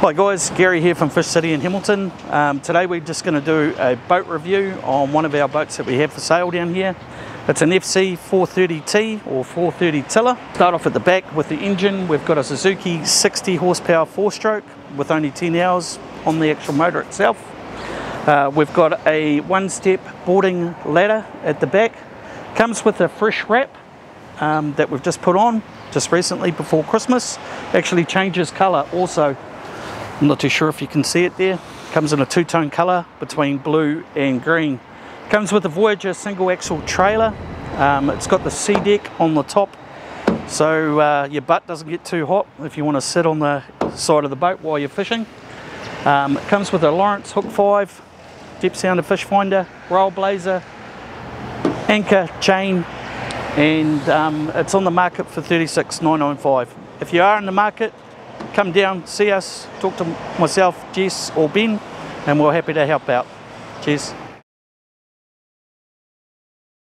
Hi guys, Gary here from Fish City in Hamilton. Um, today we're just going to do a boat review on one of our boats that we have for sale down here. It's an FC 430T or 430 tiller. Start off at the back with the engine. We've got a Suzuki 60 horsepower four stroke with only 10 hours on the actual motor itself. Uh, we've got a one step boarding ladder at the back. Comes with a fresh wrap um, that we've just put on just recently before Christmas. Actually changes colour also I'm not too sure if you can see it there. Comes in a two-tone colour between blue and green. Comes with a Voyager single axle trailer. Um, it's got the SeaDek on the top so uh, your butt doesn't get too hot if you want to sit on the side of the boat while you're fishing. Um, it comes with a Lowrance Hook 5, depth sounder fish finder, roll blazer, anchor, chain, and um, it's on the market for 36995 If you are in the market, come down, see us, talk to myself, Jess or Ben, and we're happy to help out. Cheers.